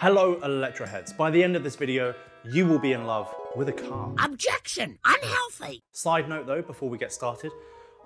Hello Electroheads. By the end of this video, you will be in love with a car. Objection! Unhealthy! Side note though, before we get started,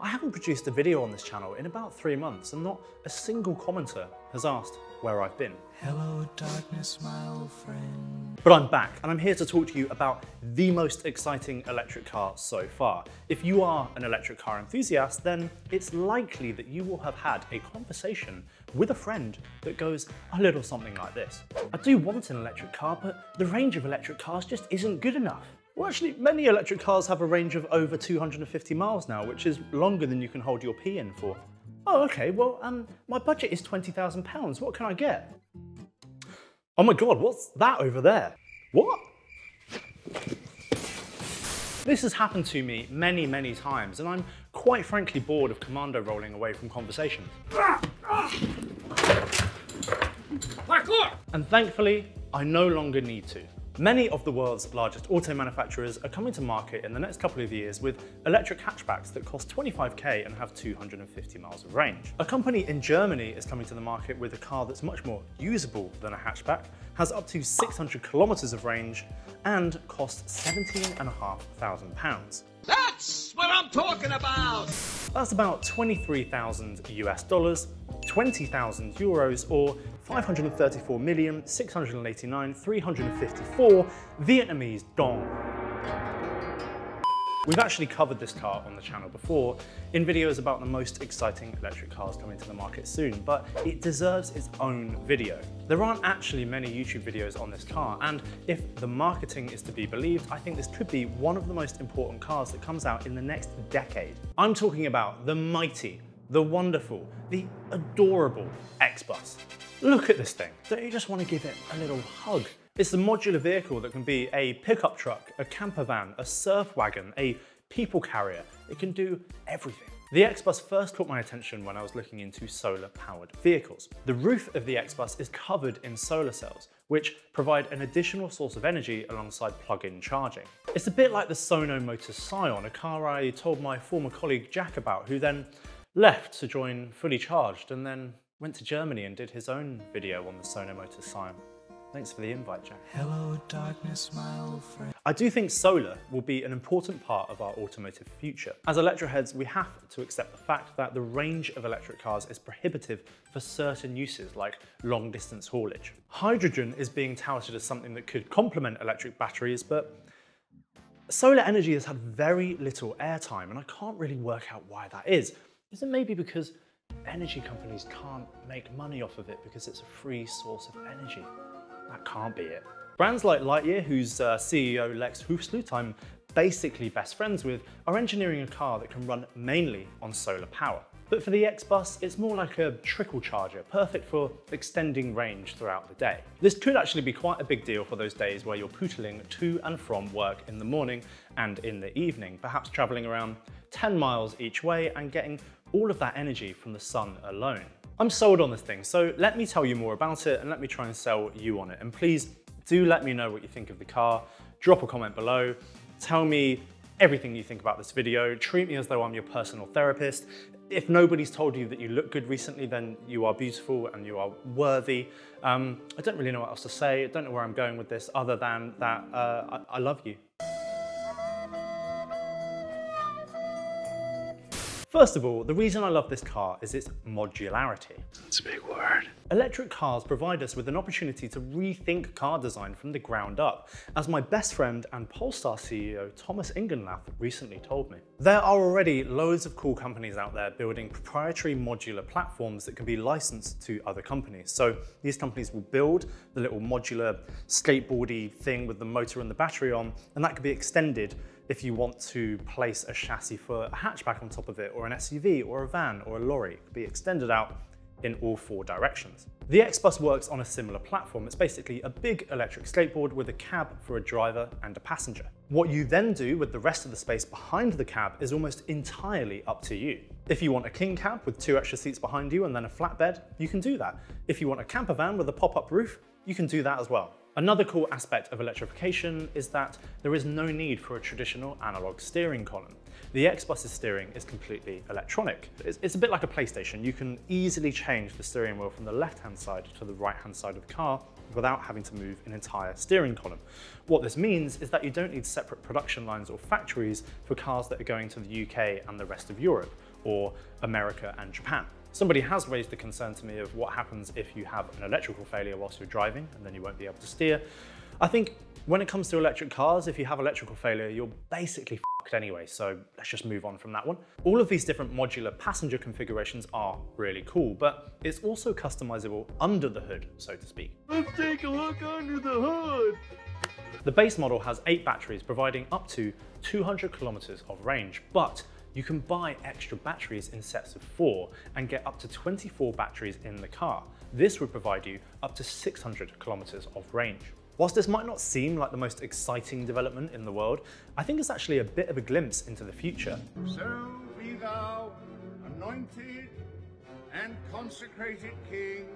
I haven't produced a video on this channel in about three months and not a single commenter has asked where I've been. Hello, darkness, my old friend. But I'm back and I'm here to talk to you about the most exciting electric car so far. If you are an electric car enthusiast, then it's likely that you will have had a conversation with a friend that goes a little something like this. I do want an electric car, but the range of electric cars just isn't good enough. Well, actually, many electric cars have a range of over 250 miles now, which is longer than you can hold your pee in for. Oh, okay, well, um, my budget is £20,000. What can I get? Oh my God, what's that over there? What? This has happened to me many, many times, and I'm quite frankly bored of commando rolling away from conversations. And thankfully, I no longer need to. Many of the world's largest auto manufacturers are coming to market in the next couple of years with electric hatchbacks that cost 25k and have 250 miles of range. A company in Germany is coming to the market with a car that's much more usable than a hatchback, has up to 600 kilometers of range, and costs 17,500 pounds. That's what I'm talking about! That's about 23,000 US dollars, 20,000 euros, or 534,689,354 Vietnamese dong. We've actually covered this car on the channel before in videos about the most exciting electric cars coming to the market soon, but it deserves its own video. There aren't actually many YouTube videos on this car, and if the marketing is to be believed, I think this could be one of the most important cars that comes out in the next decade. I'm talking about the mighty, the wonderful, the adorable X-Bus. Look at this thing. Don't you just want to give it a little hug? It's a modular vehicle that can be a pickup truck, a camper van, a surf wagon, a people carrier. It can do everything. The X-Bus first caught my attention when I was looking into solar-powered vehicles. The roof of the X-Bus is covered in solar cells, which provide an additional source of energy alongside plug-in charging. It's a bit like the Sono Motors Sion, a car I told my former colleague Jack about, who then left to join Fully Charged and then went to Germany and did his own video on the Sono Motors Sion. Thanks for the invite, Jack. Hello, darkness, my old friend. I do think solar will be an important part of our automotive future. As electroheads, we have to accept the fact that the range of electric cars is prohibitive for certain uses like long distance haulage. Hydrogen is being touted as something that could complement electric batteries, but solar energy has had very little airtime and I can't really work out why that is. Is it maybe because energy companies can't make money off of it because it's a free source of energy? That can't be it. Brands like Lightyear, whose uh, CEO Lex Hoefsloot I'm basically best friends with, are engineering a car that can run mainly on solar power. But for the X-Bus, it's more like a trickle charger, perfect for extending range throughout the day. This could actually be quite a big deal for those days where you're pootling to and from work in the morning and in the evening, perhaps traveling around 10 miles each way and getting all of that energy from the sun alone. I'm sold on this thing, so let me tell you more about it and let me try and sell you on it. And please do let me know what you think of the car. Drop a comment below. Tell me everything you think about this video. Treat me as though I'm your personal therapist. If nobody's told you that you look good recently, then you are beautiful and you are worthy. Um, I don't really know what else to say. I don't know where I'm going with this other than that uh, I, I love you. First of all, the reason I love this car is its modularity. That's a big word. Electric cars provide us with an opportunity to rethink car design from the ground up, as my best friend and Polestar CEO Thomas Ingenlath recently told me. There are already loads of cool companies out there building proprietary modular platforms that can be licensed to other companies. So these companies will build the little modular skateboardy thing with the motor and the battery on, and that can be extended if you want to place a chassis for a hatchback on top of it, or an SUV, or a van, or a lorry. It can be extended out in all four directions. The X-Bus works on a similar platform. It's basically a big electric skateboard with a cab for a driver and a passenger. What you then do with the rest of the space behind the cab is almost entirely up to you. If you want a king cab with two extra seats behind you and then a flatbed, you can do that. If you want a camper van with a pop-up roof, you can do that as well. Another cool aspect of electrification is that there is no need for a traditional analog steering column. The X-Bus's steering is completely electronic. It's, it's, a bit like a PlayStation. You can easily change the steering wheel from the left-hand side to the right-hand side of the car without having to move an entire steering column. What this means is that you don't need separate production lines or factories for cars that are going to the UK and the rest of Europe, or America and Japan. Somebody has raised the concern to me of what happens if you have an electrical failure whilst you're driving and then you won't be able to steer. I think when it comes to electric cars, if you have electrical failure, you're basically fucked anyway, so let's just move on from that one. All of these different modular passenger configurations are really cool, but it's also customizable under the hood, so to speak. Let's take a look under the hood. The base model has eight batteries, providing up to 200 kilometers of range, but you can buy extra batteries in sets of four and get up to 24 batteries in the car. This would provide you up to 600 kilometers of range. Whilst this might not seem like the most exciting development in the world, I think it's actually a bit of a glimpse into the future. So be thou anointed and consecrated king.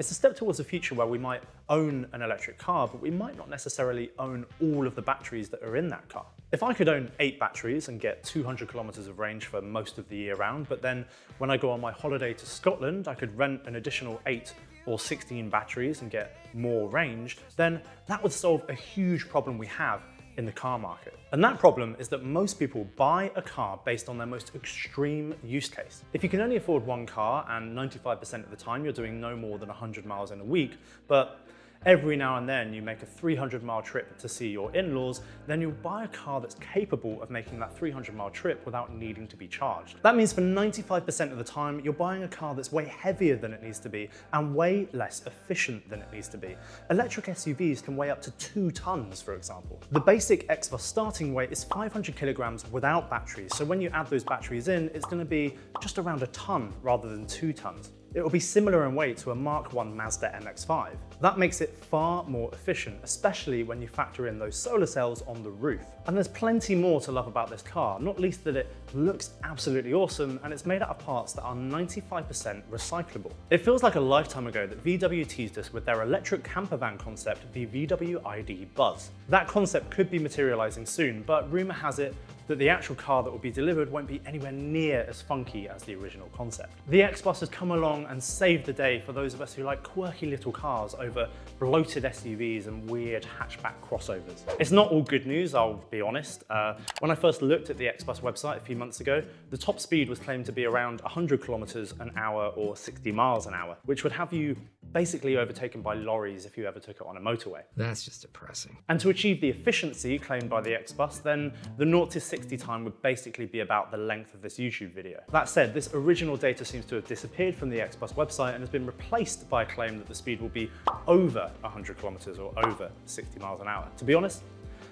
It's a step towards a future where we might own an electric car, but we might not necessarily own all of the batteries that are in that car. If I could own eight batteries and get 200 kilometers of range for most of the year round, but then when I go on my holiday to Scotland, I could rent an additional eight or 16 batteries and get more range, then that would solve a huge problem we have in the car market. And that problem is that most people buy a car based on their most extreme use case. If you can only afford one car and 95% of the time you're doing no more than 100 miles in a week, but every now and then you make a 300 mile trip to see your in-laws, then you'll buy a car that's capable of making that 300 mile trip without needing to be charged. That means for 95% of the time, you're buying a car that's way heavier than it needs to be and way less efficient than it needs to be. Electric SUVs can weigh up to two tons, for example. The basic X-Bus starting weight is 500 kilograms without batteries. So when you add those batteries in, it's gonna be just around a ton rather than two tons. It will be similar in weight to a Mark 1 Mazda MX-5. That makes it far more efficient, especially when you factor in those solar cells on the roof. And there's plenty more to love about this car, not least that it looks absolutely awesome and it's made out of parts that are 95% recyclable. It feels like a lifetime ago that VW teased us with their electric camper van concept, the VW ID Buzz. That concept could be materializing soon, but rumor has it that the actual car that will be delivered won't be anywhere near as funky as the original concept. The X-Bus has come along and saved the day for those of us who like quirky little cars over bloated SUVs and weird hatchback crossovers. It's not all good news, I'll be honest. Uh, when I first looked at the X-Bus website a few months ago, the top speed was claimed to be around 100 kilometers an hour or 60 miles an hour, which would have you basically overtaken by lorries if you ever took it on a motorway. That's just depressing. And to achieve the efficiency claimed by the X-Bus, then the 0 to 60 time would basically be about the length of this YouTube video. That said, this original data seems to have disappeared from the X-Bus website and has been replaced by a claim that the speed will be over 100 kilometers or over 60 miles an hour. To be honest,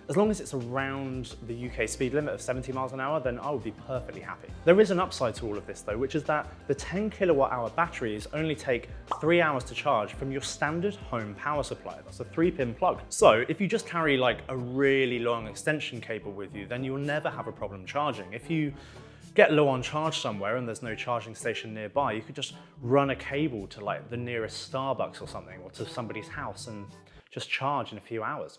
as long as it's around the UK speed limit of 70 miles an hour, then I would be perfectly happy. There is an upside to all of this though, which is that the 10 kilowatt hour batteries only take three hours to charge from your standard home power supply. That's a three pin plug. So if you just carry like a really long extension cable with you, then you'll never have a problem charging. If you get low on charge somewhere and there's no charging station nearby, you could just run a cable to like the nearest Starbucks or something or to somebody's house and just charge in a few hours.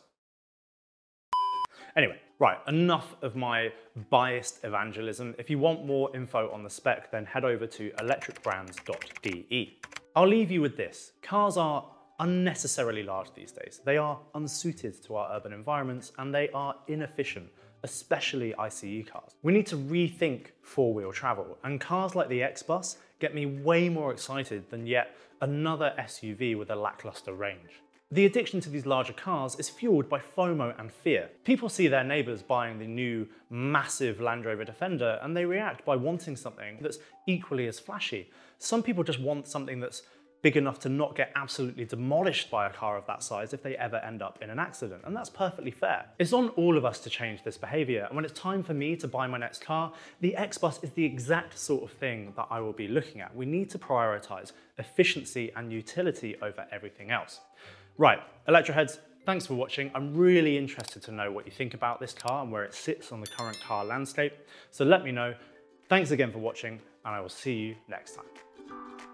Anyway, right, enough of my biased evangelism. If you want more info on the spec, then head over to electricbrands.de. I'll leave you with this. Cars are unnecessarily large these days. They are unsuited to our urban environments and they are inefficient, especially ICE cars. We need to rethink four-wheel travel and cars like the X-Bus get me way more excited than yet another SUV with a lackluster range. The addiction to these larger cars is fueled by FOMO and fear. People see their neighbours buying the new massive Land Rover Defender and they react by wanting something that's equally as flashy. Some people just want something that's big enough to not get absolutely demolished by a car of that size if they ever end up in an accident, and that's perfectly fair. It's on all of us to change this behavior, and when it's time for me to buy my next car, the X-Bus is the exact sort of thing that I will be looking at. We need to prioritize efficiency and utility over everything else. Right, Electroheads, thanks for watching. I'm really interested to know what you think about this car and where it sits on the current car landscape. So let me know. Thanks again for watching, and I will see you next time.